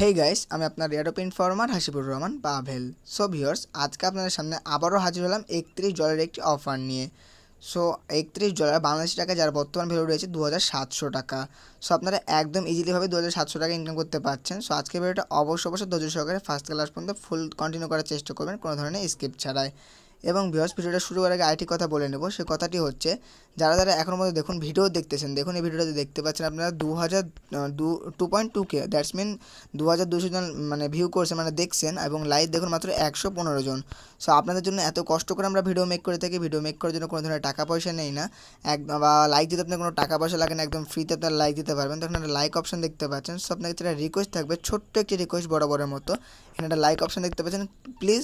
হেই guys আমি আপনার রেডোপ informer Hasibur Rahman Pavel so viewers আজকে আপনাদের সামনে আবারও হাজির হলাম একত্রিশ ডলারের একটি অফার নিয়ে। সো একত্রিশ ডলার বাংলাদেশি টাকা যার বর্তমান ভ্যালু রয়েছে দু হাজার সাতশো টাকা। সো আপনারা একদম ইজিলিভাবে দু হাজার সাতশো টাকা ইনকাম করতে পারছেন। সো আজকের ভিডিওটা অবশ্যই অবশ্যই ধৈর্য সহকারে ফার্স্ট ক্লাস পর্যন্ত ফুল কন্টিনিউ করার চেষ্টা করবেন, কোনো ধরনের স্কিপ ছাড়াই। এবং ভিডিওটা শুরু করার আগে আরেকটি কথা বলে নেব। সে কথাটি হচ্ছে যারা যারা এখনও মধ্যে দেখুন ভিডিও দেখতেছেন, দেখুন এই ভিডিওটাতে দেখতে পাচ্ছেন আপনারা দু হাজার দু two point two K that's mean দু হাজার দুশো জন মানে ভিউ করছে মানে দেখছেন এবং লাইভ দেখুন মাত্র একশো পনেরো জন। সো আপনাদের জন্য এত কষ্ট করে আমরা ভিডিও মেক করে থাকি ভিডিও মেক করার জন্য কোনো ধরনের টাকা পয়সা নেই না। এক, বা লাইক দিতে আপনার কোনো টাকা পয়সা লাগে না, একদম ফ্রিতে আপনার লাইক দিতে পারবেন। তখন একটা লাইক অপশন দেখতে পাচ্ছেন। সো আপনাকে একটা রিকোয়েস্ট থাকবে, ছোট্ট একটি রিকোয়েস্ট বরাবরের মতো। এখানে একটা লাইক অপশন দেখতে পাচ্ছেন। Please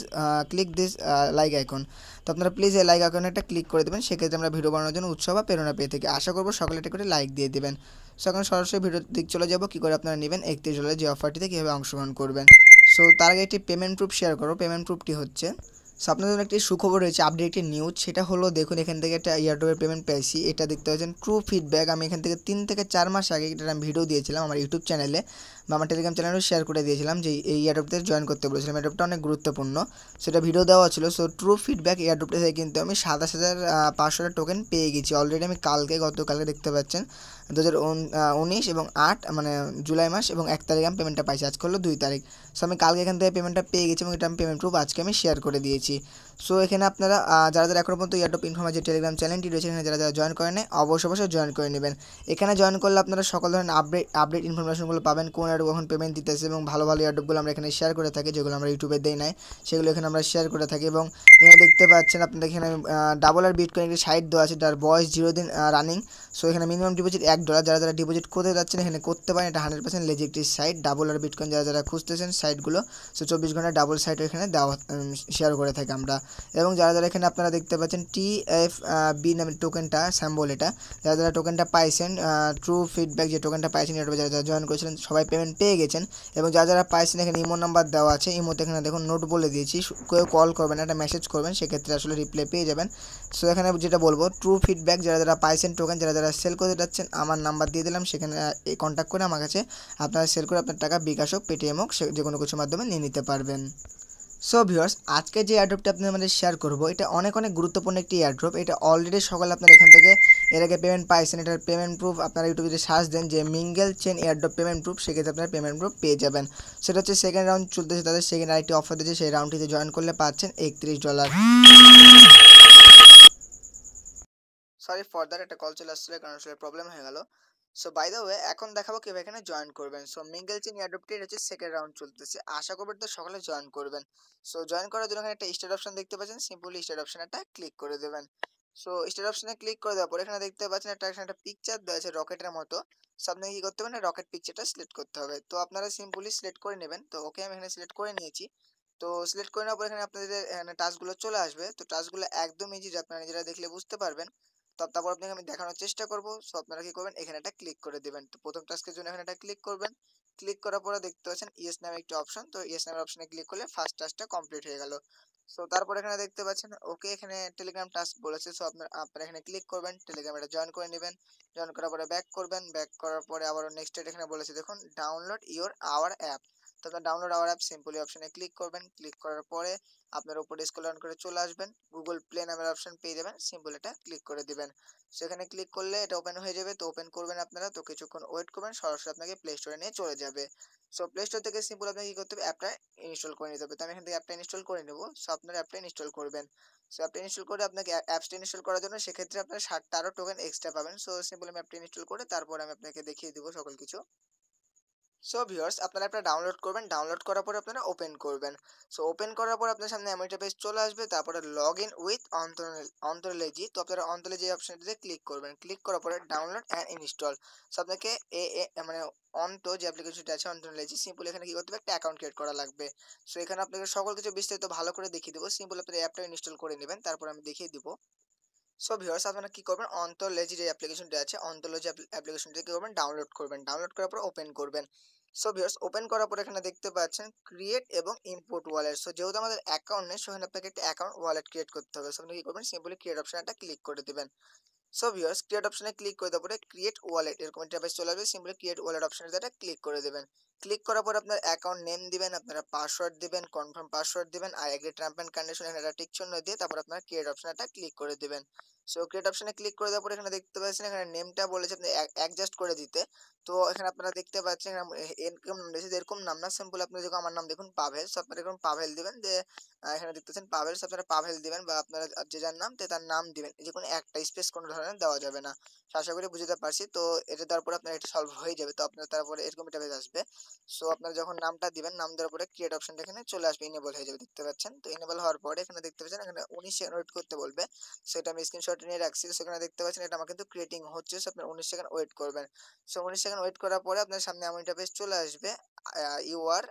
click this like icon তো আপনারা প্লিজ এই লাইক আইকনে একটা ক্লিক করে দেবেন, সেক্ষেত্রে আমরা ভিডিও বানানোর জন্য উৎসাহ বা প্রেরণা পেয়ে থাকি। আশা করব সকলে একটা করে লাইক দিয়ে দেবেন। সো এখন সরাসরি ভিডিও দিক চলে যাব, কী করে আপনারা নেবেন? একত্রিশ ডলারের যে অফারটিতে কীভাবে অংশগ্রহণ করবেন। সো তার আগে একটি পেমেন্ট প্রুফ শেয়ার করো। পেমেন্ট প্রুফটি হচ্ছে সো আপনাদের জন্য একটি সুখবর রয়েছে আপডেট একটি নিউজ সেটা হলো দেখুন, এখান থেকে একটা ইয়ারডোবের পেমেন্ট পেয়েছি, এটা দেখতে পাচ্ছেন ট্রু ফিডব্যাক আমি এখান থেকে তিন থেকে চার মাস আগে এটা আমি ভিডিও দিয়েছিলাম আমার ইউটিউব চ্যানেলে বা আমার টেলিগ্রাম চ্যানেলেও শেয়ার করে দিয়েছিলাম যে এই ইয়ারডোপতে জয়েন করতে বলেছিলাম ইয়ারডোপটা অনেক গুরুত্বপূর্ণ। সেটা ভিডিও দেওয়া ছিল সো ট্রু ফিডব্যাক ইয়ারডোপটা থেকে কিন্তু আমি সাতাশ হাজার পাঁচশো টোকেন পেয়ে গেছি অলরেডি আমি কালকে, গতকালকে দেখতে পাচ্ছেন। দু হাজার উনিশ এবং আট মানে জুলাই মাস এবং এক তারিখে আমি পেমেন্টটা পাইছি। আজকে হলো দুই তারিখ। সো আমি কালকে এখান থেকে পেমেন্টটা পেয়ে গেছি এবং এটা আমি পেমেন্ট প্রুফ আজকে আমি শেয়ার করে দিয়েছি। সো এখানে আপনারা যারা যারা এখনও পর্যন্ত ইয়ারটপ ইনফর্মার যে টেলিগ্রাম চ্যানেলটি রয়েছে, এখানে যারা যারা জয়েন করে নেয়, অবশ্যই অবশ্যই জয়েন করে নেবেন। এখানে জয়েন করলে আপনারা সকল ধরনের আপডেট আপডেট ইনফরমেশনগুলো পাবেন, কোন অ্যাডপ কখন পেমেন্ট দিতেছে এবং ভালো ভালো ইয়ারটপগুলো আমরা এখানে শেয়ার করে থাকি, যেগুলো আমরা ইউটিউবে দেই নাই, সেগুলো এখানে আমরা শেয়ার করে থাকি এবং এখানে দেখতে পাচ্ছেন আপনাদের এখানে ডাবল আর বিট করে একটি সাইট দেওয়া আছে, যার বয়স জিরো দিন রানিং সো এখানে মিনিমাম ডিপোজিট এক ডলার যারা যারা ডিপোজিট করতে যাচ্ছেন, এখানে করতে পারেন, এটা হান্ড্রেড পার্সেন্ট লেজি একটি সাইট ডাবল আর বিটকয়েন যারা যারা খুঁজতেছেন সাইটগুলো সো চব্বিশ ঘণ্টা ডাবল সাইট এখানে দেওয়া শেয়ার করে থাকি আমরা। এবং যারা যারা এখানে আপনারা দেখতে পাচ্ছেন টি এফ বি নামের টোকেনটা স্যাম্বল এটা, যারা যারা টোকেনটা পাইছেন ট্রু ফিডব্যাক যে টোকেনটা পাইছেন, এটা যারা যারা জয়েন করেছিলেন, সবাই পেমেন্ট পেয়ে গেছেন। এবং যারা যারা পাইছেন এখানে ইমো নাম্বার দেওয়া আছে ইমোতে এখানে দেখুন নোট বলে দিয়েছি কেউ কল করবেন একটা মেসেজ করবেন, সেক্ষেত্রে আসলে রিপ্লাই পেয়ে যাবেন। সো এখানে যেটা বলব ট্রু ফিডব্যাক যারা যারা পাইছেন টোকেন যারা যারা সেল করতে যাচ্ছেন, আমার নাম্বার দিয়ে দিলাম, সেখানে এই কন্ট্যাক্ট করে আমার কাছে, আপনারা সেল করে আপনার টাকা বিকাশ হোক পেটিএম হোক যে কোনো কিছুর মাধ্যমে নিয়ে নিতে পারবেন। সো ভিউয়ার্স আজকে যে এয়ারড্রপটা আপনাদের আমাদের শেয়ার করব, এটা অনেক অনেক গুরুত্বপূর্ণ একটি এয়ারড্রপ এটা অলরেডি সকালে আপনারা এখান থেকে, এর আগে পেমেন্ট পাইছেন, এটার পেমেন্ট প্রুফ আপনারা ইউটিউবে যদি সার্চ দেন যে mingle chain airdrop payment proof সেক্ষেত্রে আপনারা পেমেন্ট প্রুফ পেয়ে যাবেন। সেটা হচ্ছে সেকেন্ড রাউন্ড চলতেছে, তাদের সেকেন্ড আরেকটি অফার দিয়েছে, সেই রাউন্ডটিতে জয়েন করলে পাচ্ছেন একত্রিশ ডলার সরি ফর দ্যাট একটা কল চলে আসছিল, কারণ আসলে প্রবলেম হয়ে গেল। সো বাই দ্য ওয়ে এখন দেখাবো কীভাবে এখানে জয়েন করবেন। সো মিঙ্গেল চিন এয়ারড্রপটির হচ্ছে সেকেন্ড রাউন্ড চলতেছে। আশা করবেন তো সকালে জয়েন করবেন। সো জয়েন করার জন্য এখানে একটা স্টার্ট অপশন দেখতে পাচ্ছেন। সিম্পলি স্টার্ট অপশন একটা ক্লিক করে দেবেন। সো স্টার্ট অপশনে ক্লিক করে দেওয়ার পর এখানে দেখতে পাচ্ছেন একটা এখানে একটা পিকচার দেওয়া আছে রকেটের মতো। সো আপনাকে কী করতে হবে না রকেট পিকচারটা সিলেক্ট করতে হবে। তো আপনারা সিম্পলি সিলেক্ট করে নেবেন। তো ওকে আমি এখানে সিলেক্ট করে নিয়েছি। তো সিলেক্ট করে নেওয়ার পর এখানে আপনাদের এখানে টাচগুলো চলে আসবে। তো টাচগুলো একদম ইজি আপনারা নিজেরা দেখলে বুঝতে পারবেন। তারপর আপনাকে আমি দেখানোর চেষ্টা করব। সো আপনারা কি করবেন? এখানে একটা ক্লিক করে দেবেন। তো প্রথম টাস্কের জন্য এখানে একটা ক্লিক করবেন। ক্লিক করার পরে দেখতে পাচ্ছেন ইয়েস নামে একটি অপশন তো ইয়েস নামের অপশনে ক্লিক করলে ফার্স্ট টাস্কটা কমপ্লিট হয়ে গেল। সো তারপর এখানে দেখতে পাচ্ছেন ওকে এখানে টেলিগ্রাম টাস্ক বলেছে। সো আপনার, আপনারা এখানে ক্লিক করবেন টেলিগ্রাম এটা জয়েন করে নেবেন। জয়েন করার পরে ব্যাক করবেন। ব্যাক করার পরে আবার নেক্সট এখানে বলেছে, দেখুন ডাউনলোড ইওর আওয়ার অ্যাপ তো আপনার ডাউনলোড আওয়ার অ্যাপ সিম্পলি অপশনে ক্লিক করবেন। ক্লিক করার পরে আপনার উপরে স্ক্রল ডাউন করে চলে আসবেন। গুগল প্লে নামের অপশন পেয়ে যাবেন। সিম্পল এটা ক্লিক করে দিবেন। সেখানে ক্লিক করলে এটা ওপেন হয়ে যাবে। তো ওপেন করবেন আপনারা। তো কিছুক্ষণ ওয়েট করবেন। সরাসরি আপনাকে প্লে স্টোরে নিয়ে চলে যাবে। সো প্লে স্টোর থেকে সিম্পল আপনাকে কী করতে হবে? অ্যাপটা ইনস্টল করে নিতে হবে। তো আমি এখান থেকে অ্যাপটা ইনস্টল করে নেব। সো আপনার অ্যাপটা ইনস্টল করবেন। সো অ্যাপটা ইনস্টল করে আপনাকে অ্যাপসটা ইনস্টল করার জন্য সেক্ষেত্রে আপনার ষাটটা আরও টোকেন এক্সট্রা পাবেন। সো সিম্পল আমি অ্যাপটা ইনস্টল করে তারপর আমি আপনাকে দেখিয়ে দেবো সকল কিছু। সো ভিউয়ার্স আপনারা একটা ডাউনলোড করবেন। ডাউনলোড করার পরে আপনারা ওপেন করবেন। সো ওপেন করার পর আপনার সামনে এমন পেজ চলে আসবে। তারপরে লগ ইন উইথ অন্তরলেজি তো আপনারা অন্তরলেজি অপশনটিতে ক্লিক করবেন। ক্লিক করার পরে ডাউনলোড অ্যান্ড ইনস্টল সো আপনাকে এ মানে অন্ত যে অ্যাপ্লিকেশনটি আছে অন্তরলেজি সিম্পল এখানে কি করতে হবে? একটা অ্যাকাউন্ট ক্রিয়েট করা লাগবে। সো এখানে আপনাকে সকল কিছু বিস্তারিত ভালো করে দেখিয়ে দেবো। সিম্পল আপনার অ্যাপটা ইনস্টল করে নেবেন। তারপর আমি দেখিয়ে দিব। সো ভিউয়ার্স আপনারা কি করবেন? অন্তরলেজি যে অ্যাপ্লিকেশনটি আছে অন্তরলেজি অ্যাপ্লিকেশনটি কি করবেন? ডাউনলোড করবেন। ডাউনলোড করার পর ওপেন করবেন। সো ভিউয়ার্স ওপেন করার পর এখানে দেখতে পাচ্ছেন ক্রিয়েট এবং ইম্পোর্ট ওয়ালেট সো যেহেতু আমাদের অ্যাকাউন্ট নেই সেখানে আপনাকে একটা অ্যাকাউন্ট ওয়ালেট ক্রিয়েট করতে হবে। সো আপনি কী করবেন? সিম্পলি ক্রিয়েট অপশন একটা ক্লিক করে দেবেন। সো ভিউয়ার্স ক্রিয়েট অপশনে ক্লিক করে দেওয়ার পরে ক্রিয়েট ওয়ালেট এরকম একটা চলে আসবে। সিম্পলি ক্রিয়েট ওয়ালেট অপশনে যেটা ক্লিক করে দেবেন। ক্লিক করার পর আপনার অ্যাকাউন্ট নেম দিবেন, আপনারা পাসওয়ার্ড দিবেন কনফার্ম পাসওয়ার্ড দিবেন, আর এগ্রি ট্রাম্প অ্যান্ড কন্ডিশন একটা টিক চিহ্ন দিয়ে তারপর আপনার ক্রিয়েট অপশনটা ক্লিক করে দিবেন। সো ক্রিয়েট অপশনে ক্লিক করে দেওয়ার পর এখানে দেখতে পাচ্ছেন, এখানে নেমটা বলেছে, আপনি অ্যাডজাস্ট করে দিতে। তো এখানে আপনারা দেখতে পাচ্ছেন এরকম নাম দিয়েছে এরকম নাম না সিম্পল আপনি যখন আমার নাম দেখুন, পাভেল। সো আপনারা এরকম পাভেল দিবেন, যে এখানে দেখতেছেন পাভেল। সো আপনারা পাভেল দিবেন বা আপনারা যে যার নাম তে তার নাম দিবেন। যে কোনো একটা স্পেস কোনো ধরনের দেওয়া যাবে না। আশা করি বুঝতে পারছি। তো, এটা দেওয়ার পরে আপনার এটা সলভ হয়ে যাবে। তো, আপনার তারপরে এরকম এটা আসবে। সো আপনারা যখন নামটা দিবেন, নাম দেওয়ার পরে ক্রিয়েট অপশনটা এখানে চলে আসবে ইনেবল হয়ে যাবে, দেখতে পাচ্ছেন। তো ইনেবল হওয়ার পরে এখানে দেখতে পাচ্ছেন, এখানে উনিশ ওয়েট করতে বলবে। সেটা আমি স্ক্রিনশট নিয়ে রাখছি সেখানে দেখতে পাচ্ছেন এটা আমার কিন্তু ক্রিয়েটিং হচ্ছে সো আপনার উনিশ সেকেন্ড ওয়েট করবেন। সো উনিশ সেকেন্ড ওয়েট করার পরে আপনার সামনে এমন ইন্টারফেস চলে আসবে ইউ আর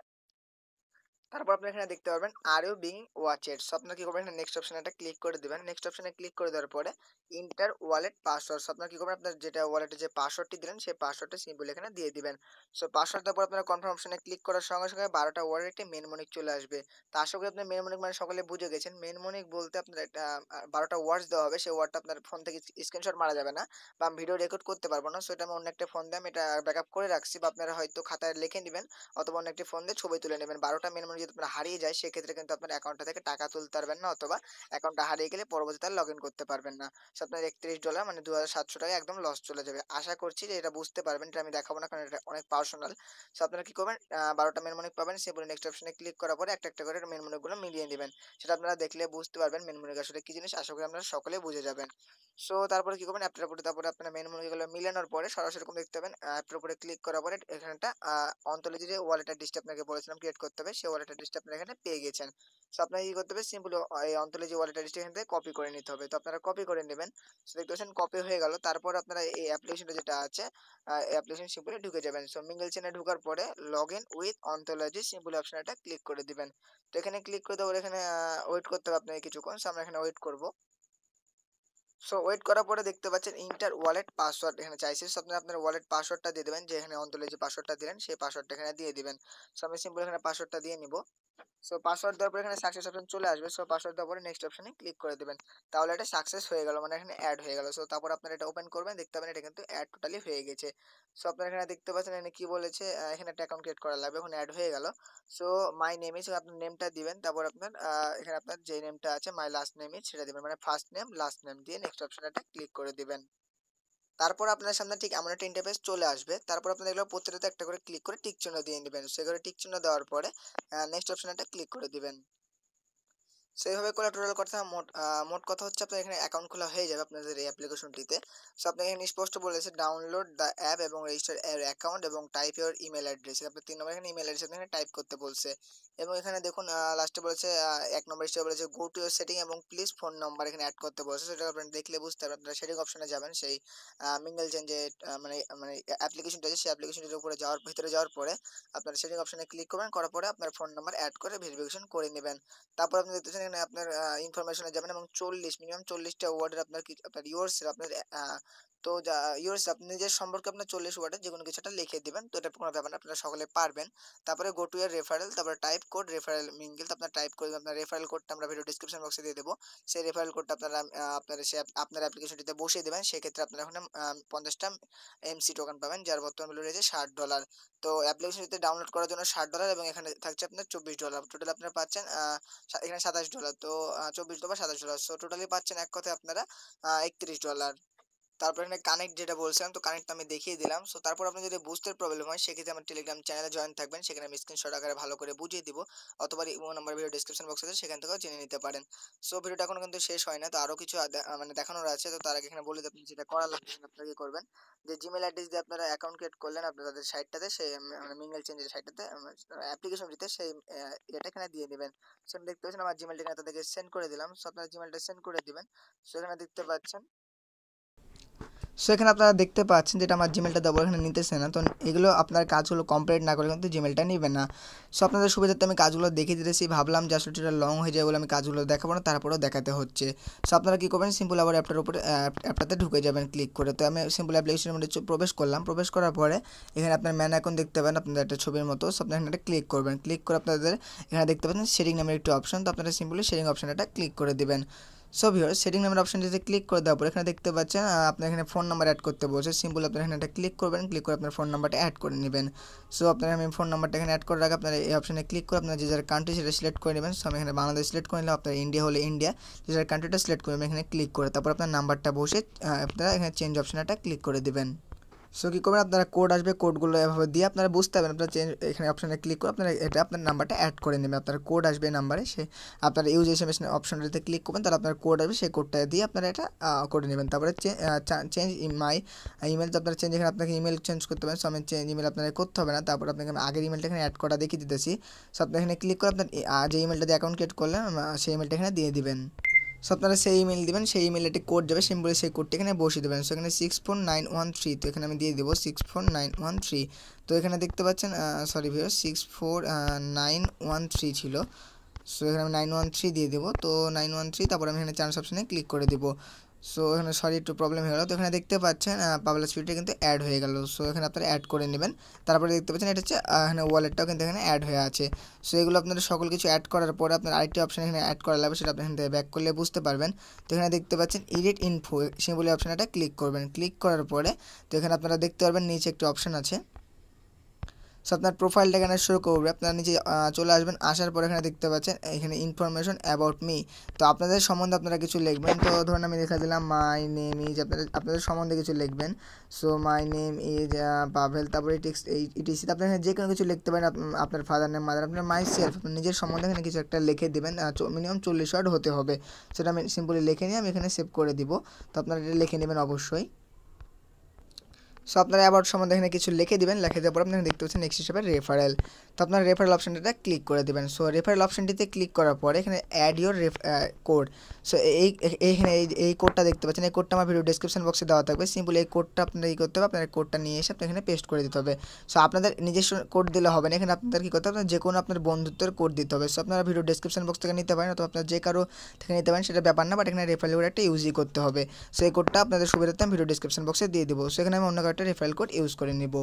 তারপর আপনি এখানে দেখতে পারবেন are you being watched so আপনার কি করবেন? নেক্সট অপশনে একটা ক্লিক করে দিবেন। নেক্সট অপশনে ক্লিক করে দেওয়ার পরে ইন্টার ওয়ালেট পাসওয়ার্ড সো আপনার কি করবেন? আপনার যেটা ওয়ালেটে যে পাসওয়ার্ডটি দিলেন, সেই পাসওয়ার্ডটা সিম্পল এখানে দিয়ে দিবেন। সো পাসওয়ার্ড দেওয়ার পর আপনার কনফার্ম অপশনে ক্লিক করার সঙ্গে সঙ্গে বারোটা ওয়ার্ডের একটি মেন মনিক চলে আসবে। তা আশা করি আপনার মেন মনিক মানে সকলে বুঝে গেছেন। মেন মনিক বলতে আপনার একটা বারোটা ওয়ার্ডস দেওয়া হবে। সেই ওয়ার্ডটা আপনার ফোন থেকে স্ক্রিনশট মারা যাবে না বা আমি ভিডিও রেকর্ড করতে পারব না। সো এটা আমি অন্য একটা ফোন দিয়ে আমি এটা ব্যাকআপ করে রাখছি বা আপনারা হয়তো খাতায় লিখে নেবেন অথবা অন্য একটি ফোন দিয়ে ছবি তুলে নেবেন। বারোটা মেন মনিক যদি আপনার হারিয়ে যায়, সেক্ষেত্রে কিন্তু আপনার অ্যাকাউন্টটা থেকে টাকা তুলতে পারবেন না অথবা অ্যাকাউন্টটা হারিয়ে গেলে পরবর্তীতে আর লগ ইন করতে পারবেন না। সো আপনার একত্রিশ ডলার মানে দু হাজার সাতশো টাকা একদম লস চলে যাবে। আশা করছি যে এটা বুঝতে পারবেন, এটা আমি দেখাবো না কারণ এটা অনেক পার্সোনাল সো আপনারা কি করবেন বারোটা মেনমনিক পাবেন সে বলে নেক্সট অপশনে ক্লিক করার পরে একটা একটা করে মেনমনিকগুলো মিলিয়ে নেবেন। সেটা আপনারা দেখলে বুঝতে পারবেন মেনমনিক আসলে কি জিনিস, আশা করি আপনারা সকলে বুঝে যাবেন। সো তারপরে কি করবেন অ্যাপটার উপরে তারপরে আপনার মেনমনিকগুলো মিলানোর পরে সরাসরি দেখতে পাবেন অ্যাপটার উপরে ক্লিক করার পরে এখানটা অন্তলে যে ওয়ালেট অ্যাড্রেসটা আপনাকে বলেছিলাম ক্রিয়েট করতে হবে, সেই ওয়ালেট অ্যাড্রেসটা আপনারা এখানে পেয়ে গেছেন। সো আপনাকে কি করতে হবে? সিম্পল এই অন্তলে যে ওয়ালেট অ্যাড্রেসটা এখান থেকে কপি করে নিতে হবে। তো আপনারা কপি করে নেবেন। সো দেখতে পাচ্ছেন কপি হয়ে গেল। তারপর আপনারা এই অ্যাপ্লিকেশনটা যেটা আছে অ্যাপ্লিকেশন সিম্পলি ঢুকে যাবেন। সো মিঙ্গল চেনে ঢোকার পরে লগ ইন উইথ অন্তলজি সিম্পল অপশন এটা ক্লিক করে দিবেন। তো এখানে ক্লিক করে দেওয়ার এখানে ওয়েট করতে হবে আপনাকে কিছুক্ষণ। সো আমরা এখানে ওয়েট করব। সো ওয়েট করার পরে দেখতে পাচ্ছেন ইন্টার ওয়ালেট পাসওয়ার্ড এখানে চাইছে। সো আপনি আপনার ওয়ালেট পাসওয়ার্ডটা দিয়ে দেবেন। যে এখানে অন্তলে যে পাসওয়ার্ডটা দিলেন, সেই পাসওয়ার্ডটা এখানে দিয়ে দিবেন। সো আমি সিম্পল এখানে পাসওয়ার্ডটা দিয়ে নিব। সো পাসওয়ার্ড দেওয়ার পর এখানে সাকসেস অপশন চলে আসবে। সো পাসওয়ার্ড দেওয়ার পরে নেক্সট অপশনে ক্লিক করে দেবেন। তাহলে এটা সাকসেস হয়ে গেল মানে এখানে অ্যাড হয়ে গেল। সো তারপর আপনারা এটা ওপেন করবেন, দেখতে পাবেন এটা কিন্তু অ্যাড টোটালি হয়ে গেছে। সো আপনারা এখানে দেখতে পাচ্ছেন এখানে কি বলেছে এখানে একটা অ্যাকাউন্ট ক্রিয়েট করা লাগবে এখন অ্যাড হয়ে গেল। সো মাই নেম ইজ আপনার নেমটা দিবেন, তারপর আপনার এখানে আপনার যে নেমটা আছে মাই লাস্ট নেম ইজ সেটা দিবেন। মানে ফার্স্ট নেম লাস্ট নেম দিয়ে নেক্সট অপশনটা ক্লিক করে দিবেন। তারপর আপনার সামনে ঠিক এমন একটা ইন্টারফেস চলে আসবে। তারপর আপনার এগুলো প্রত্যেকটাতে একটা করে ক্লিক করে টিক চিহ্ন দিয়ে নেবেন। সেগুলো টিক চিহ্ন দেওয়ার পরে নেক্সট অপশনটা ক্লিক করে দিবেন। সেইভাবে করলে টোটাল কথা মোট মোট কথা হচ্ছে আপনার এখানে অ্যাকাউন্ট খোলা হয়ে যাবে আপনাদের এই অ্যাপ্লিকেশনটিতে সো আপনাকে এখানে স্পষ্ট বলেছে ডাউনলোড দ্য অ্যাপ এবং রেজিস্টার অ্যাকাউন্ট এবং টাইপ ইউর ইমেল অ্যাড্রেস আপনার তিন নম্বর এখানে ইমেল অ্যাড্রেস এখানে টাইপ করতে বলছে। এবং এখানে দেখুন লাস্টে বলেছে এক নম্বর হিসেবে বলেছে গো টু ইউর সেটিং এবং প্লিজ ফোন নম্বর এখানে অ্যাড করতে বলছে। সেটা আপনারা দেখলে বুঝতে পারবেন, আপনারা সেটিং অপশনে যাবেন। সেই মিঙ্গল চেন যে মানে মানে অ্যাপ্লিকেশনটা আছে, সেই অ্যাপ্লিকেশনটির উপরে যাওয়ার, ভিতরে যাওয়ার পরে আপনার সেটিং অপশনে ক্লিক করবেন। করার পরে আপনার ফোন নম্বর অ্যাড করে ভেরিফিকেশন করে নেবেন। তারপর আপনি দেখতেছেন এখানে আপনার ইনফরমেশনে যাবেন এবং চল্লিশ মিনিমাম চল্লিশটা ওয়ার্ডের আপনার আপনার ইয়োর্সের আপনার তো যা ইয়োর্স আপনি নিজের সম্পর্কে আপনার চল্লিশ ওয়ার্ডের যে কোনো কিছুটা লিখে দেবেন। তো এটা কোনো ব্যাপার না, আপনারা সকলে পারবেন। তারপরে গো টু ইয়ার রেফারেল তারপরে টাইপ কোড রেফারেল মিঙ্গেল আপনার টাইপ করে আপনার রেফারেল কোডটা আমরা ভিডিও ডিসক্রিপশন বক্সে দিয়ে দেবো। সেই রেফারেল কোডটা আপনারা আপনার সে, আপনার অ্যাপ্লিকেশনটিতে বসিয়ে দেবেন। সেক্ষেত্রে আপনারা ওখানে পঞ্চাশটা এমসি টোকেন পাবেন, যার বর্তমান মূল্য রয়েছে ষাট ডলার তো অ্যাপ্লিকেশনটিতে ডাউনলোড করার জন্য ষাট ডলার এবং এখানে থাকছে আপনার চব্বিশ ডলার টোটাল আপনারা পাচ্ছেন এখানে সাতাশ ডলার তো চব্বিশ ডলার সাতাশ ডলার সো টোটালি পাচ্ছেন এক কথায় আপনারা একত্রিশ ডলার তারপর এখানে কানেক্ট যেটা বলছিলাম, তো কানেক্ট আমি দেখিয়ে দিলাম। সো তারপর আপনি যদি বুঝতে প্রবলেম হয়, সেক্ষেত্রে আমার টেলিগ্রাম চ্যানেলে জয়েন থাকবেন। সেখানে আমি স্ক্রিনশট আকারে ভালো করে বুঝিয়ে দিব। অথবা ইমো নাম্বার ভিডিও ডিসক্রিপশন বক্সে আছে, সেখান থেকেও জেনে নিতে পারেন। সো ভিডিওটা এখনও কিন্তু শেষ হয় না, তো আরও কিছু মানে দেখানোর আছে। তো তার আগে এখানে বলে আপনি যেটা করা লাগবে আপনারা কি করবেন। যে জিমেল অ্যাড্রেস দিয়ে আপনারা অ্যাকাউন্ট ক্রিয়েট করলেন, আপনার তাদের সাইটটাতে সেই মানে মিঙ্গেল চেঞ্জের সাইটটাতে অ্যাপ্লিকেশনটিতে সেই এটা এখানে দিয়ে দেবেন। সো দেখতে পাচ্ছেন, আমার জিমেলটা তাদেরকে সেন্ড করে দিলাম। সো আপনারা জিমেলটা সেন্ড করে দিবেন। সো এখানে দেখতে পাচ্ছেন সো এখানে আপনারা দেখতে পাচ্ছেন যেটা আমার জিমেলটা দেবো এখানে নিতেছে না। তো এগুলো আপনার কাজগুলো কমপ্লিট না করে কিন্তু জিমেলটা নেবে না। সো আপনাদের সুবিধাতে আমি কাজগুলো দেখিয়ে দিতেছি। ভাবলাম যে আসলে এটা লং হয়ে যায় বলে আমি কাজগুলো দেখাবো না, তারপরেও দেখাতে হচ্ছে। সো আপনারা কী করবেন? সিম্পল আবার অ্যাপটার উপরে অ্যাপটাতে ঢুকে যাবেন ক্লিক করে। তো আমি সিম্পল অ্যাপ্লিকেশনের মধ্যে প্রবেশ করলাম। প্রবেশ করার পরে এখানে আপনার ম্যান অ্যাকাউন্ট দেখতে পাবেন, আপনাদের একটা ছবির মতো। সো আপনার এখানে ক্লিক করবেন। ক্লিক করে আপনাদের এখানে দেখতে পাচ্ছেন শেয়ারিং নামের একটি অপশন তো আপনারা সিম্পলি শেয়ারিং অপশানটা ক্লিক করে দেবেন। সো ভিওর সেটিং নামের অপশনটিতে ক্লিক করে দেওয়ার পর এখানে দেখতে পাচ্ছেন আপনার এখানে ফোন নাম্বার অ্যাড করতে বলছে। সিম্পল আপনার এখানে একটা ক্লিক করবেন ক্লিক করে আপনার ফোন নাম্বারটা অ্যাড করে নেবেন। সো আপনার আমি ফোন নাম্বারটা এখানে অ্যাড করে রাখা আপনার এই অপশানে ক্লিক করে আপনার যে যার কান্ট্রি সেটা সিলেক্ট করে নেবেন। সো আমি এখানে বাংলাদেশ সিলেক্ট করে নিলাম, আপনার ইন্ডিয়া হলে ইন্ডিয়া যে যার কান্ট্রিটা সিলেক্ট করবেন এখানে ক্লিক করে তারপর আপনার নাম্বারটা বসে আপনারা এখানে চেঞ্জ অপশনটা ক্লিক করে দেবেন। সো কী করবেন? আপনারা কোড আসবে কোডগুলো এভাবে দিয়ে আপনারা বুঝতে পারবেন। আপনারা চেঞ্জ এখানে অপশানে ক্লিক করে আপনারা এটা আপনার নাম্বারটা অ্যাড করে নেবেন। আপনার কোড আসবে নাম্বারে সে আপনার ইউজ এস এম এস অপশনটাতে ক্লিক করবেন, তাহলে আপনার কোড আসবে, সেই কোডটা দিয়ে আপনারা এটা করে নেবেন। তারপরে চেঞ্জ মাই ইমেল তো আপনার চেঞ্জ এখানে আপনাকে ইমেল চেঞ্জ করতে পারেন সো আমি চেঞ্জ ইমেল আপনার করতে হবে না। তারপর আপনাকে আমি আগের ইমেলটা এখানে অ্যাড করা দেখিয়ে দিতেছি। সো আপনি এখানে ক্লিক করে আপনার যে ইমেলটা দিয়ে অ্যাকাউন্ট ক্রিয়েট করলেন সেই ইমেলটা এখানে দিয়ে দিবেন। সো আপনারা সেই ইমেল দিবেন, সেই ইমেলে একটি কোড যাবে সিম্পলি সেই কোডটি এখানে বসিয়ে দেবেন। সো এখানে six four nine one three তো এখানে আমি দিয়ে দেবো six four nine one three তো এখানে দেখতে পাচ্ছেন sorry ভিও six four nine one three ছিল। সো এখানে আমি নাইন ওয়ান থ্রি দিয়ে দেবো। তো নাইন ওয়ান থ্রি তারপর আমি এখানে চান্স অপশানে ক্লিক করে দেবো। সো এখানে সরি একটু প্রবলেম হয়ে গেলো। তো এখানে দেখতে পাচ্ছেন পাবলা স্পিডটা কিন্তু অ্যাড হয়ে গেল। সো এখানে আপনারা অ্যাড করে নেবেন। তারপরে দেখতে পাচ্ছেন, এটা হচ্ছে এখানে ওয়ালেটটাও কিন্তু এখানে অ্যাড হয়ে আছে। সো এগুলো আপনারা সকল কিছু অ্যাড করার পরে আপনার আরেকটি অপশন এখানে অ্যাড করা লাগবে, সেটা আপনি এখান থেকে ব্যাক করলে বুঝতে পারবেন। তো এখানে দেখতে পাচ্ছেন এডিট ইনফো সেই বলে অপশানটা ক্লিক করবেন। ক্লিক করার পরে, তো এখানে আপনারা দেখতে পারবেন, নিচে একটি অপশন আছে। সো আপনার প্রোফাইলটা এখানে শো করবে। আপনারা নিচে চলে আসবেন, আসার পর এখানে দেখতে পাচ্ছেন, এখানে ইনফরমেশন অ্যাবাউট মি তো আপনাদের সম্বন্ধে আপনারা কিছু লিখবেন। তো ধরুন আমি লেখা দিলাম মাই নেম ইজ আপনাদের আপনাদের সম্বন্ধে কিছু লিখবেন। So my name is Pavel তারপরে টেক্স ইটিসি আপনি এখানে যে কোনো কিছু লিখতে পারেন, আপ- আপনার ফাদার নেম মাদার আপনার মাই সেলফ আপনার নিজের সম্বন্ধে এখানে কিছু একটা লিখে দেবেন মিনিমাম চল্লিশ ওয়ার্ড হতে হবে। সেটা আমি সিম্পলি লিখে নিয়ে আমি এখানে সেভ করে দিব। তো আপনারা এটা লিখে নেবেন অবশ্যই। সো আপনারা অ্যাবাউট সম্বন্ধে এখানে কিছু লিখে দিবেন, লিখে দেওয়ার পর আপনারা দেখতে পাচ্ছেন নেক্সট হিসেবে রেফারেল তো আপনার রেফারেল অপশনটা ক্লিক করে দেবেন। সো রেফারেল অপশনটিতে ক্লিক করার পরে এখানে অ্যাড ইউর কোড সো এই এই- এইখানে এই কোডটা দেখতে পাচ্ছেন। এই কোডটা আমার ভিডিও ডিসক্রিপশন বক্সে দেওয়া থাকবে। সিম্পল এই কোডটা আপনার কী করতে হবে, আপনার কোডটা নিয়ে এসে আপনি এখানে পেস্ট করে দিতে হবে। সো আপনাদের নিজস্ব কোড দিলে হবে না। এখানে আপনাদের কী করতে হবে? আপনার যে কোনো আপনার বন্ধুত্বের কোড দিতে হবে। সো আপনারা ভিডিও ডিসক্রিপশন বক্স থেকে নিতে পারেন অথবা আপনার যে কারও থেকে নিতে পারেন, সেটা ব্যাপার না বাট এখানে রেফারেল কোড একটা ইউজই করতে হবে। সো এই কোডটা আপনাদের সুবিধার্থে আমি ভিডিও ডিসক্রিপশন বক্সে দিয়ে দেবো। সো এখানে আমি অন্য একটা রেফারেল কোড ইউজ করে নেব।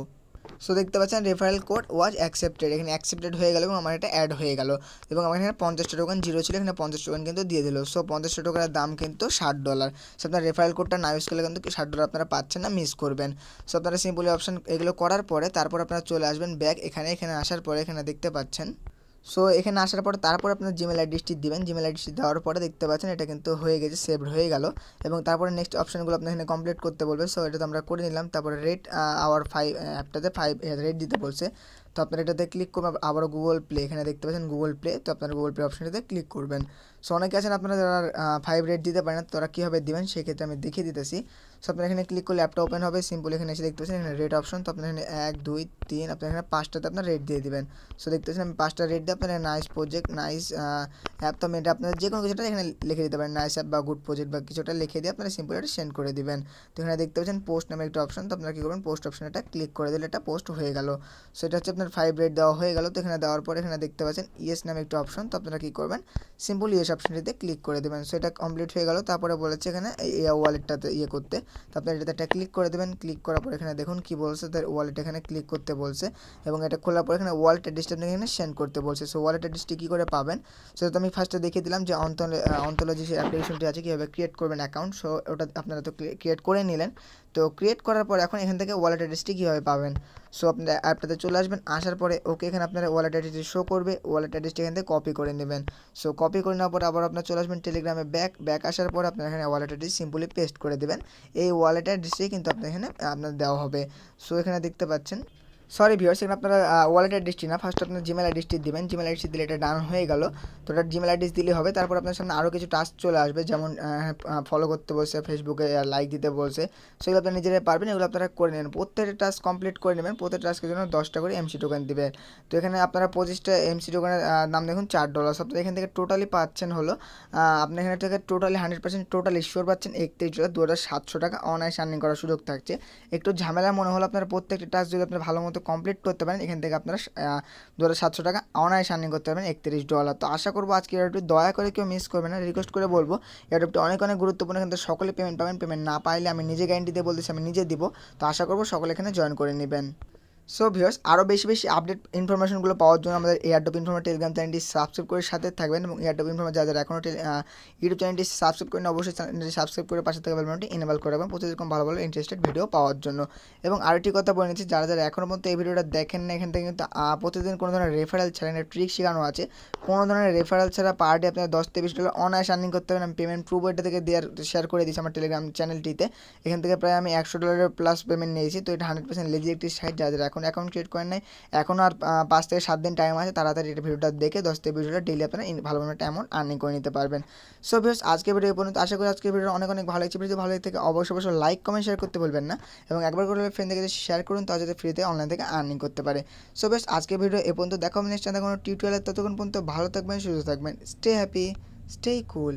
সো দেখতে পাচ্ছেন রেফারেল কোড ওয়াজ অ্যাকসেপ্টেড এখানে অ্যাকসেপ্টেড হয়ে গেল এবং আমার এটা অ্যাড হয়ে গেল। এবং আমার এখানে পঞ্চাশটা টোকেন জিরো ছিল, এখানে পঞ্চাশ টোকেন কিন্তু দিয়ে দিল। সো পঞ্চাশটা টোকেনের দাম কিন্তু ষাট ডলার সো আপনার রেফারেল কোডটা না ইউজ করলে কিন্তু ষাট ডলার আপনারা পাচ্ছেন না মিস করবেন। সো আপনারা সিম্পলি অপশন এগুলো করার পরে তারপর আপনারা চলে আসবেন ব্যাক এখানে এখানে আসার পরে এখানে দেখতে পাচ্ছেন। সো এখানে আসার পরে তারপর আপনার জিমেল অ্যাড্রেসটি দিবেন। জিমেল অ্যাড্রেসটি দেওয়ার পরে দেখতে পাচ্ছেন এটা কিন্তু হয়ে গেছে সেভড হয়ে গেল। এবং তারপরে নেক্সট অপশনগুলো আপনার এখানে কমপ্লিট করতে বলবে। সো এটা তো আমরা করে নিলাম। তারপরে রেট আওয়ার ফাইভ অ্যাপটাতে ফাইভ রেট দিতে বলছে। তো আপনারা এটাতে ক্লিক করবেন আবারও গুগল প্লে এখানে দেখতে পাচ্ছেন গুগল প্লে তো আপনারা গুগল প্লে অপশনটাতে ক্লিক করবেন। সো অনেকে আছেন আপনারা যারা ফাইভ রেট দিতে পারেন তারা কীভাবে দিবেন? সেক্ষেত্রে আমি দেখিয়ে দিতেছি। সো আপনার এখানে ক্লিক করলে অ্যাপটা ওপেন হবে। সিম্পল এখানে এসে দেখতে পাচ্ছেন এখানে রেট অপশন তো আপনার এখানে এক, দুই, তিন, আপনার এখানে পাঁচটাতে আপনার রেট দিয়ে দিবেন। সো দেখতে পাচ্ছেন আমি পাঁচটা রেট দিয়ে আপনার নাইস প্রজেক্ট নাইস অ্যাপ তো আমি এটা আপনার যে কোনো কিছুটা এখানে লিখে দিতে পারেন। নাইস অ্যাপ বা গুড প্রজেক্ট বা কিছুটা লিখে দিয়ে আপনারা সিম্পল এটা সেন্ড করে দিবেন। তো এখানে দেখতে পাচ্ছেন পোস্ট নামে একটা অপশন তো আপনারা কী করবেন? পোস্ট অপশন এটা ক্লিক করে দিলে এটা পোস্ট হয়ে গেল। সো এটা হচ্ছে আপনার ফাইভ রেট দেওয়া হয়ে গেল। তো এখানে দেওয়ার পর এখানে দেখতে পাচ্ছেন ইয়েস নামে একটা অপশন তো আপনারা কী করবেন? সিম্পল ইয়েস অপশনটিতে ক্লিক করে দেবেন। সো এটা কমপ্লিট হয়ে গেল। তারপরে বলেছে এখানে এই ওয়ালেটটাতে ইয়ে করতে। তো এটাতে একটা ক্লিক করে দেবেন। ক্লিক করার পর এখানে দেখুন কি বলছে, তার ওয়ালেট এখানে ক্লিক করতে বলছে এবং এটা খোলার পর এখানে ওয়ালেট অ্যাড্রেসটা এখানে সেন্ড করতে বলছে। সো ওয়ালেট অ্যাড্রেসটি কী করে পাবেন? সেটা তো আমি ফার্স্টে দেখিয়ে দিলাম যে অন্তল অন্তলজি যে অ্যাপ্লিকেশনটি আছে, কীভাবে ক্রিয়েট করবেন অ্যাকাউন্ট সো ওটা আপনারা তো ক্রিয়েট করে নিলেন। তো ক্রিয়েট করার পর এখন এখান থেকে ওয়ালেট অ্যাড্রেসটি কীভাবে পাবেন? সো আপনার অ্যাপটাতে চলে আসবেন, আসার পরে ওকে এখানে আপনারা ওয়ালেট অ্যাড্রেসটি শো করবে ওয়ালেট অ্যাড্রেসটি এখান থেকে কপি করে নেবেন। সো কপি করে নেওয়ার পর আবার আপনার চলে আসবেন টেলিগ্রামে ব্যাক ব্যাক আসার পর আপনার এখানে ওয়ালেট অ্যাড্রেস সিম্পলি পেস্ট করে দেবেন। এই ওয়ালেট অ্যাড্রেসটি কিন্তু আপনার এখানে আপনার দেওয়া হবে। সো এখানে দেখতে পাচ্ছেন সরি ভিউয়ার্স এখানে আপনারা ওয়ালেট অ্যাড্রেসটি না। ফার্স্ট আপনার জিমেল অ্যাড্রেসটি দিবেন। জিমেল অ্যাড্রেসটি দিলে এটা ডান হয়ে গেল। তো ওটা জিমেল অ্যাড্রেস দিলে হবে। তারপর আপনার সামনে আরও কিছু টাস্ক চলে আসবে। যেমন ফলো করতে বলছে ফেসবুকে লাইক দিতে বলছে। সেগুলো আপনারা নিজেরাই পারবেন, এগুলো আপনারা করে নেবেন। প্রত্যেকটা টাস্ক কমপ্লিট করে নেবেন। প্রত্যেকটা টাস্কের জন্য দশটা করে এমসি টোকেন দিবে। তো এখানে আপনারা পঁচিশটা এমসি টোকেনের দাম দেখুন, চার ডলার আপনারা এখান থেকে টোটালি পাচ্ছেন হলো। আপনি এখানে থেকে টোটালি হান্ড্রেড পার্সেন্ট টোটাল ইস্যুর পাচ্ছেন। একত্রিশ ডলার দু হাজার সাতশো টাকা অনায়াস আর্নিং করার সুযোগ থাকছে। একটু ঝামেলা মনে হলো আপনার প্রত্যেকটা টাস্ক যদি আপনার ভালো মতো কমপ্লিট করতে পারেন। এখান থেকে আপনারা দু হাজার সাতশো টাকা অনায়াস আর্নিং করতে পারবেন একত্রিশ ডলার তো আশা করব আজকে এয়ারটুকু দয়া করে কেউ মিস করবে না। রিকোয়েস্ট করে বলব এয়ারটুকটি অনেক অনেক গুরুত্বপূর্ণ। কিন্তু সকলে পেমেন্ট পাবেন। পেমেন্ট না পাইলে আমি নিজে গ্যারেন্টি দিয়ে বলতেছি, আমি নিজে দিব। তো আশা করব সকলে এখানে জয়েন করে নেবেন। সো ভিউয়ার্স আরও বেশি বেশি আপডেট ইনফরমেশনগুলো পাওয়ার জন্য আমাদের এয়ারডপ ইনফরমার টেলিগ্রাম চ্যানেলটি সাবস্ক্রাইব করে সাথে থাকবেন এবং এয়ারডপ ইনফরমার যারা যারা এখনও ইউটিউব চ্যানেলটি সাবস্ক্রাইব করেন অবশ্যই চ্যানেলটি সাবস্ক্রাইব করে পাশে থাকা বেলবনটি এনেবল করে রাখবেন। প্রতিদিন ভালো ভালো ইন্টারেস্টেড ভিডিও পাওয়ার জন্য। এবং আরেকটি কথা বলে নিচ্ছি, যারা যারা এখনও পর্যন্ত এই ভিডিওটা দেখেন না এখান থেকে কিন্তু প্রতিদিন কোনো ধরনের রেফারেল ছাড়া না ট্রিক শেখানো আছে। কোনো ধরনের রেফারেল ছাড়া পার ডে আপনার দশ থেকে বিশ ডলার অনায়াস আর্নিং করতে পারেন আমি পেমেন্ট প্রুফ এটা থেকে দেওয়ার শেয়ার করে দিয়েছি আমার টেলিগ্রাম চ্যানেলটিতে এখান থেকে প্রায় আমি একশো ডলারের প্লাস পেমেন্ট নিয়েছি। তো এটা হান্ড্রেড পার্সেন্ট লেজি একটি সাইট যারা এখন অ্যাকাউন্ট ক্রিয়েট করেন নাই। এখন আর পাঁচ থেকে সাত দিন টাইম আছে, তাড়াতাড়ি এটা ভিডিওটা দেখে দশ থেকে ভিডিওটা ডেলি আপনারা ইন- ভালো ভালো একটা অ্যামাউন্ট আর্নিং করে নিতে পারবেন। সো ভিউস আজকে ভিডিও পর্যন্ত। আশা করি আজকে ভিডিও অনেক অনেক ভালো লাগছে। ভিডিও ভালো লাগে থেকে অবশ্যই অবশ্যই লাইক কমেন্ট শেয়ার করতে বলবেন না। এবং একবার করে ফ্রেন্ডদেরকে শেয়ার করুন, তাহলে যাতে ফ্রিতে অনলাইন থেকে আর্নিং করতে পারে। সো বেশ আজকে ভিডিও এ পর্যন্ত। দেখা নেক্সট কোনো টিউটোরিয়ালে ততক্ষণ পর্যন্ত। ভালো থাকবেন, সুস্থ থাকবেন। স্টে হ্যাপি স্টে কুল